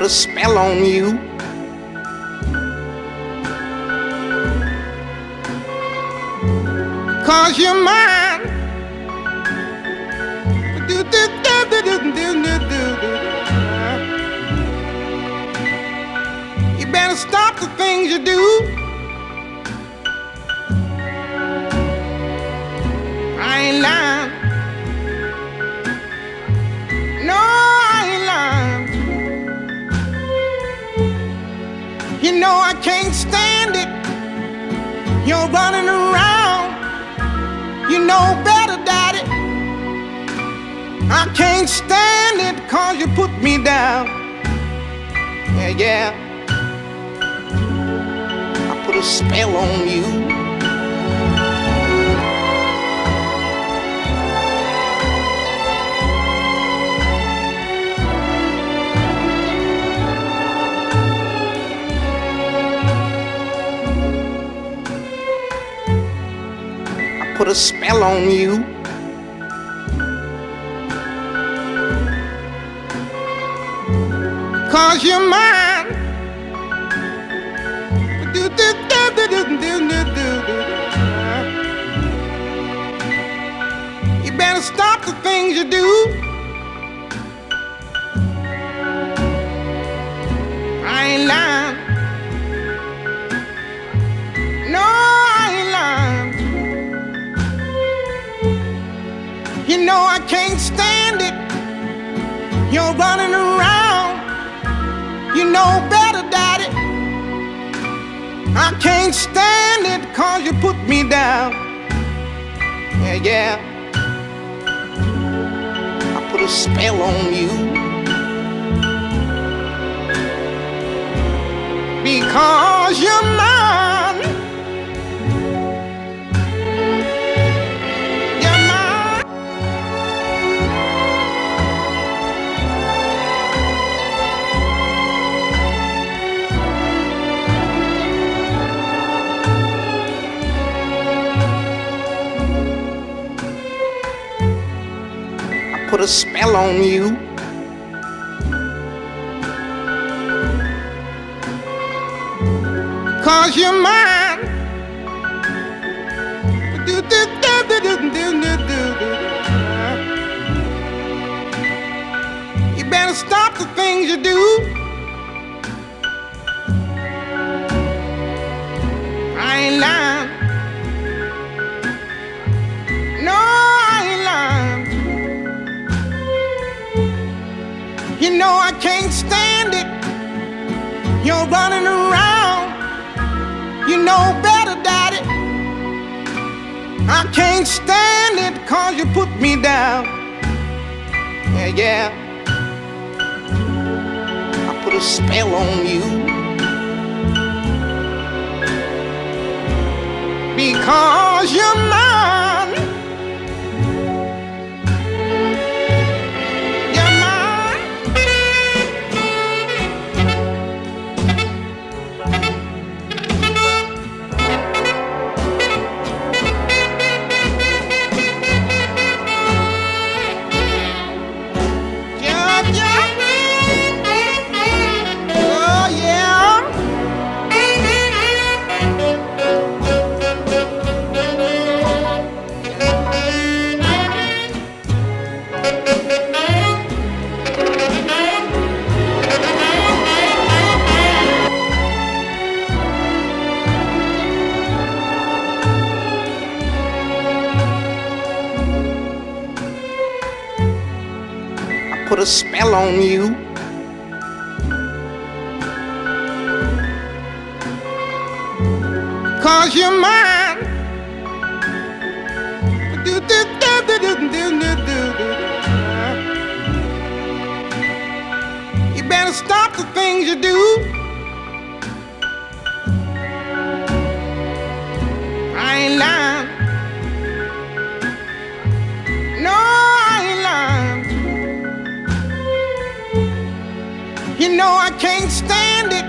put a spell on you. Cause you're mine. You're running around. You know better, Daddy. I can't stand it cause you put me down. Yeah, yeah. I put a spell on you. Put a spell on you. Cause you're mine. Can't stand it. You're running around. You know better, Daddy. I can't stand it cause you put me down. Yeah, yeah. I put a spell on you. Because you're mine. Put a spell on you. Cause you're mine. Can't stand it. You're running around. You know better, Daddy. I can't stand it cause you put me down. Yeah, yeah. I put a spell on you. Because you're mine. Put a spell on you. Cause you're mine. You know I can't stand it.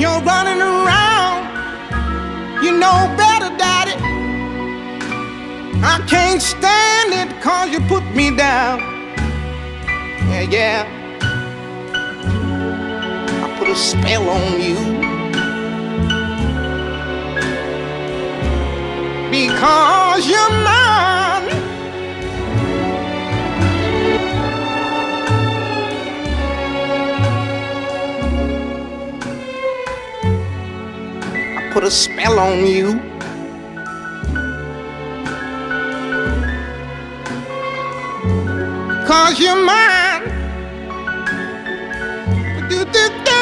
You're running around. You know better, Daddy. I can't stand it cause you put me down. Yeah, yeah. I put a spell on you. Because you're put a spell on you. Cause you're mine. Do, do, do,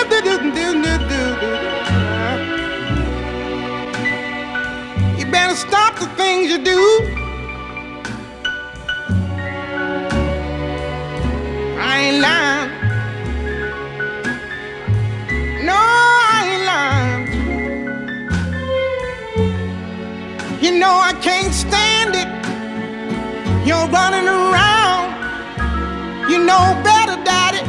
you better stop the things you do. Know I can't stand it. You're running around. You know better, Daddy.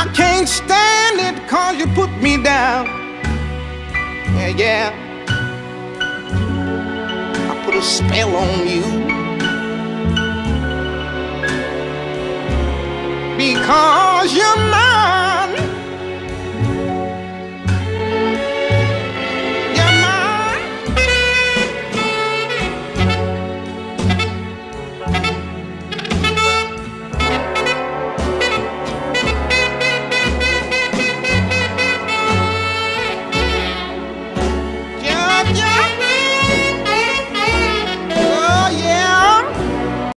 I can't stand it cause you put me down. Yeah, yeah. I put a spell on you. Because you're